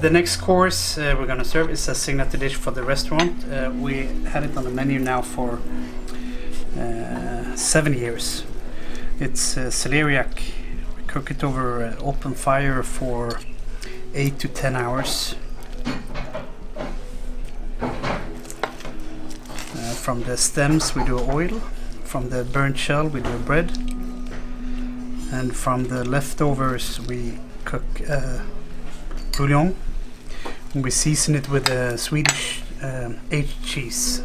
The next course uh, we're gonna serve is a signature dish for the restaurant. Uh, we had it on the menu now for uh, seven years. It's uh, celeriac. We cook it over uh, open fire for eight to ten hours. Uh, from the stems we do oil. From the burnt shell we do bread. And from the leftovers we cook bouillon. We season it with a Swedish um, aged cheese.